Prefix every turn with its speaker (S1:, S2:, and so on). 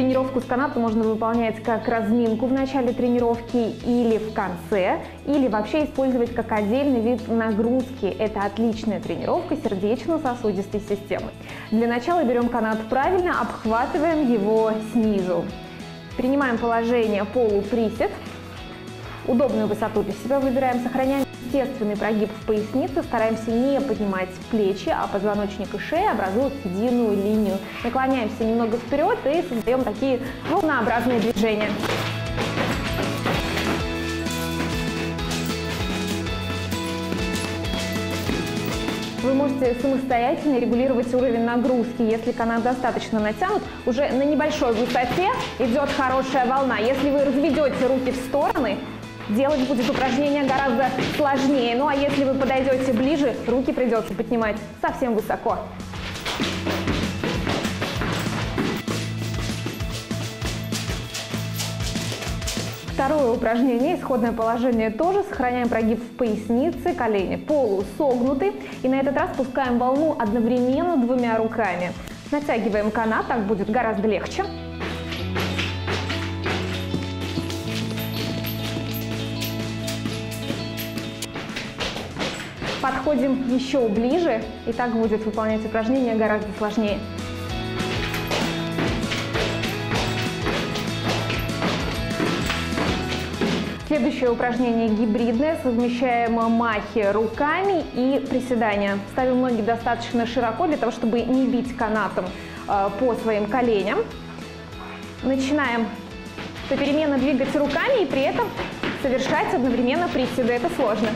S1: Тренировку с каната можно выполнять как разминку в начале тренировки или в конце, или вообще использовать как отдельный вид нагрузки. Это отличная тренировка сердечно-сосудистой системы. Для начала берем канат правильно, обхватываем его снизу. Принимаем положение полуприсед. Удобную высоту для себя выбираем, сохраняем естественный прогиб в пояснице, стараемся не поднимать плечи, а позвоночник и шея образуют единую линию. Наклоняемся немного вперед и создаем такие волнообразные движения. Вы можете самостоятельно регулировать уровень нагрузки. Если канат достаточно натянут, уже на небольшой высоте идет хорошая волна. Если вы разведете руки в стороны, делать будет упражнение гораздо сложнее. Ну а если вы подойдете ближе, руки придется поднимать совсем высоко. Второе упражнение, исходное положение тоже. Сохраняем прогиб в пояснице, колени полусогнуты. И на этот раз пускаем волну одновременно двумя руками. Натягиваем канат, так будет гораздо легче. Подходим еще ближе, и так будет выполнять упражнение гораздо сложнее. Следующее упражнение гибридное. Совмещаем махи руками и приседания. Ставим ноги достаточно широко для того, чтобы не бить канатом э, по своим коленям. Начинаем попеременно двигать руками и при этом совершать одновременно приседы. Это сложно.